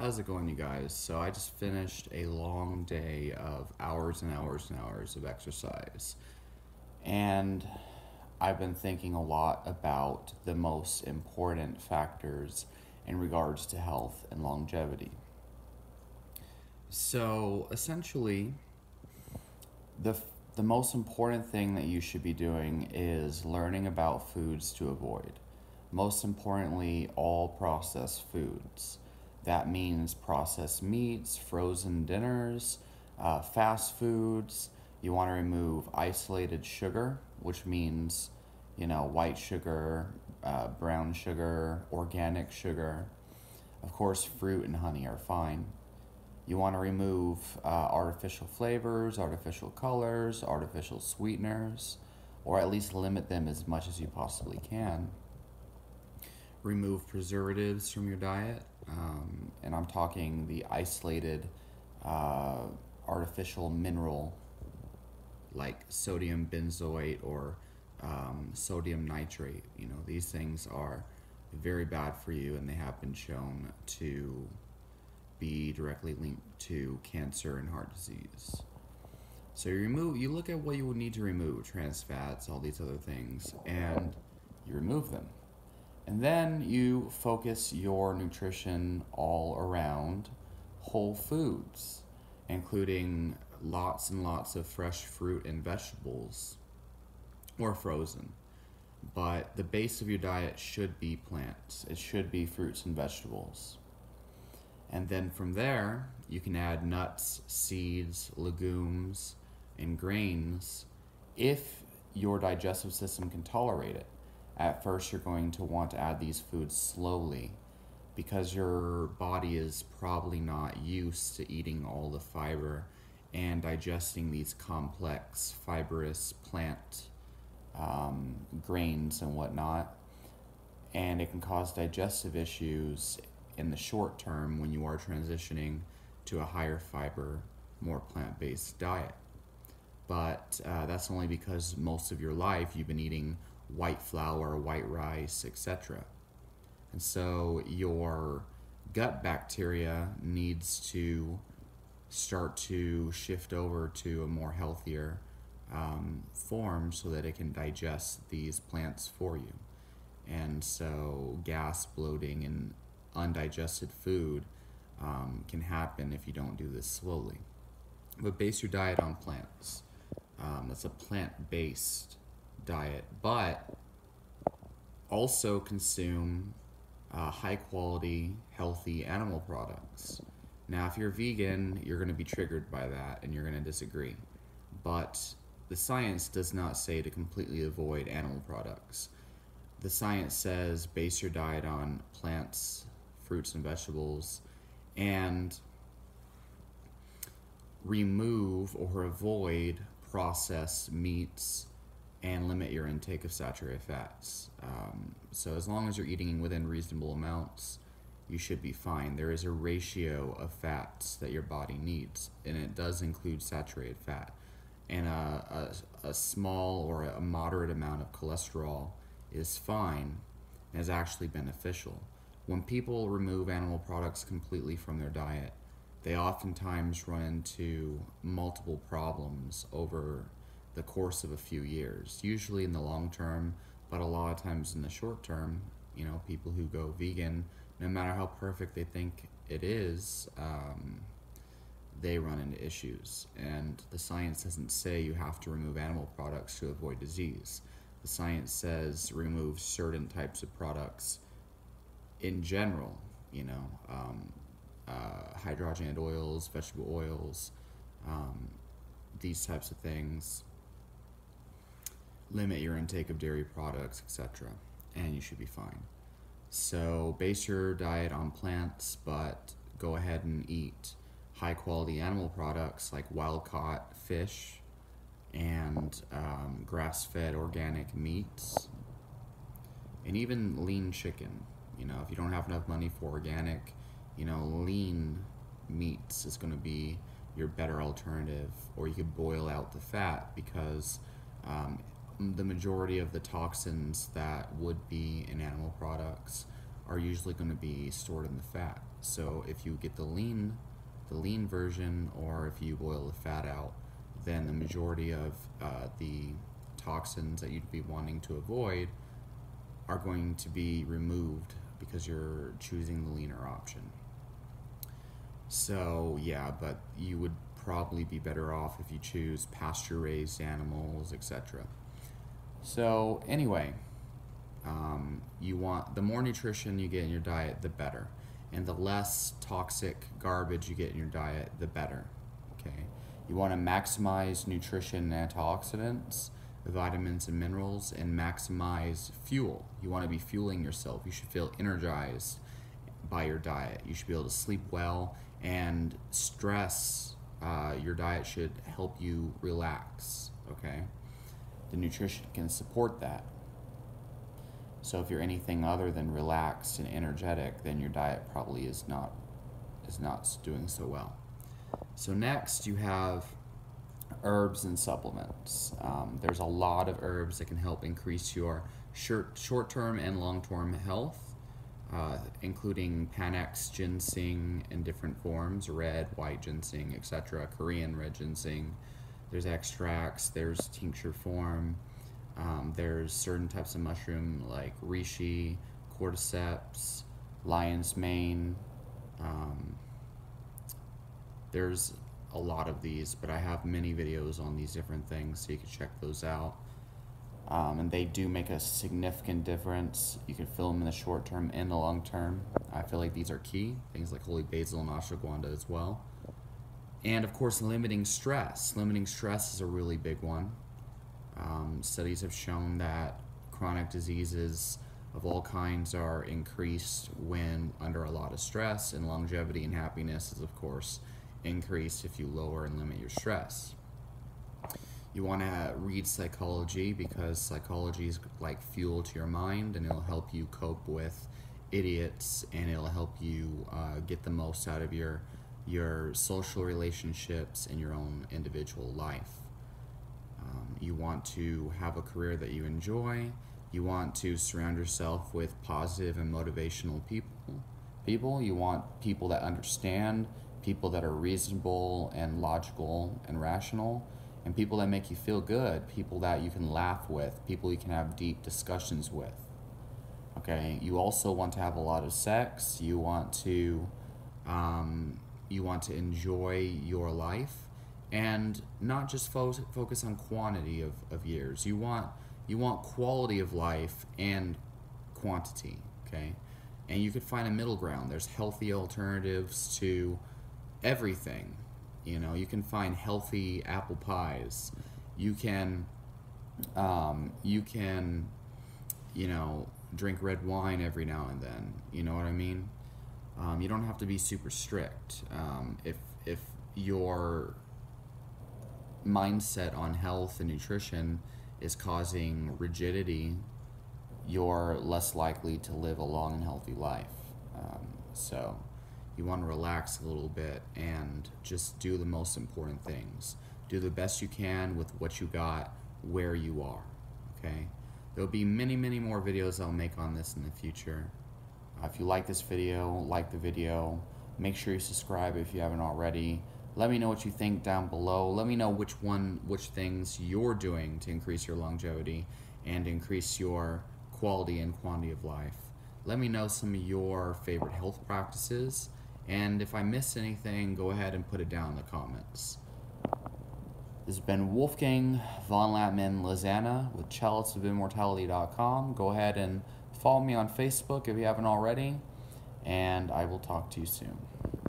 How's it going, you guys? So, I just finished a long day of hours and hours and hours of exercise. And I've been thinking a lot about the most important factors in regards to health and longevity. So, essentially, the, the most important thing that you should be doing is learning about foods to avoid. Most importantly, all processed foods. That means processed meats, frozen dinners, uh, fast foods. You want to remove isolated sugar, which means, you know, white sugar, uh, brown sugar, organic sugar. Of course, fruit and honey are fine. You want to remove uh, artificial flavors, artificial colors, artificial sweeteners, or at least limit them as much as you possibly can remove preservatives from your diet. Um, and I'm talking the isolated uh, artificial mineral like sodium benzoate or um, sodium nitrate. You know, these things are very bad for you and they have been shown to be directly linked to cancer and heart disease. So you remove, you look at what you would need to remove, trans fats, all these other things, and you remove them. And then you focus your nutrition all around whole foods, including lots and lots of fresh fruit and vegetables or frozen. But the base of your diet should be plants, it should be fruits and vegetables. And then from there, you can add nuts, seeds, legumes, and grains if your digestive system can tolerate it at first you're going to want to add these foods slowly because your body is probably not used to eating all the fiber and digesting these complex fibrous plant um, grains and whatnot. And it can cause digestive issues in the short term when you are transitioning to a higher fiber, more plant based diet. But uh, that's only because most of your life you've been eating white flour, white rice, etc. And so your gut bacteria needs to start to shift over to a more healthier um, form so that it can digest these plants for you. And so gas, bloating, and undigested food um, can happen if you don't do this slowly. But base your diet on plants. Um, that's a plant based diet, but also consume uh, high quality, healthy animal products. Now, if you're vegan, you're going to be triggered by that and you're going to disagree. But the science does not say to completely avoid animal products. The science says base your diet on plants, fruits, and vegetables, and remove or avoid processed meats, and limit your intake of saturated fats. Um, so, as long as you're eating within reasonable amounts, you should be fine. There is a ratio of fats that your body needs, and it does include saturated fat. And a, a, a small or a moderate amount of cholesterol is fine and is actually beneficial. When people remove animal products completely from their diet, they oftentimes run into multiple problems over the course of a few years, usually in the long term, but a lot of times in the short term, you know, people who go vegan, no matter how perfect they think it is, um, they run into issues. And the science doesn't say you have to remove animal products to avoid disease. The science says remove certain types of products in general, you know, um, uh, hydrogenated oils, vegetable oils, um, these types of things limit your intake of dairy products, etc., and you should be fine. So, base your diet on plants, but go ahead and eat high quality animal products like wild caught fish and um, grass fed organic meats, and even lean chicken. You know, if you don't have enough money for organic, you know, lean meats is going to be your better alternative, or you could boil out the fat because um, the majority of the toxins that would be in animal products are usually going to be stored in the fat. So if you get the lean, the lean version, or if you boil the fat out, then the majority of uh, the toxins that you'd be wanting to avoid are going to be removed because you're choosing the leaner option. So yeah, but you would probably be better off if you choose pasture raised animals, etc. So anyway, um, you want the more nutrition you get in your diet, the better, and the less toxic garbage you get in your diet, the better. Okay, you want to maximize nutrition and antioxidants, vitamins and minerals, and maximize fuel. You want to be fueling yourself. You should feel energized by your diet. You should be able to sleep well and stress. Uh, your diet should help you relax. Okay, the nutrition can support that. So if you're anything other than relaxed and energetic, then your diet probably is not is not doing so well. So next you have herbs and supplements. Um, there's a lot of herbs that can help increase your short short-term and long-term health, uh, including Panax ginseng in different forms, red, white ginseng, etc., Korean red ginseng. There's extracts, there's tincture form, um, there's certain types of mushroom like reishi, cordyceps, lion's mane. Um, there's a lot of these, but I have many videos on these different things, so you can check those out. Um, and they do make a significant difference. You can feel them in the short term and the long term. I feel like these are key. Things like holy basil and ashwagandha as well. And of course, limiting stress. Limiting stress is a really big one. Um, studies have shown that chronic diseases of all kinds are increased when under a lot of stress, and longevity and happiness is, of course, increased if you lower and limit your stress. You want to read psychology because psychology is like fuel to your mind and it'll help you cope with idiots and it'll help you uh, get the most out of your your social relationships and your own individual life. Um, you want to have a career that you enjoy. You want to surround yourself with positive and motivational people. People, you want people that understand, people that are reasonable and logical and rational, and people that make you feel good, people that you can laugh with, people you can have deep discussions with. Okay, you also want to have a lot of sex. You want to, um, you want to enjoy your life and not just fo- focus on quantity of, of years. You want you want quality of life and quantity, okay? And you could find a middle ground. There's healthy alternatives to everything. You know, you can find healthy apple pies. You can um, you can you know drink red wine every now and then. You know what I mean? Um, you don't have to be super strict. Um, if if your mindset on health and nutrition is causing rigidity, you're less likely to live a long and healthy life. Um, so you want to relax a little bit and just do the most important things. Do the best you can with what you got where you are. Okay? There'll be many, many more videos I'll make on this in the future. Uh, if you like this video, like the video. Make sure you subscribe if you haven't already. Let me know what you think down below. Let me know which one, which things you're doing to increase your longevity and increase your quality and quantity of life. Let me know some of your favorite health practices. And if I miss anything, go ahead and put it down in the comments. This has been Wolfgang von Latman Lizana with chaliceofimmortality.com. Go ahead and follow me on Facebook if you haven't already, and I will talk to you soon.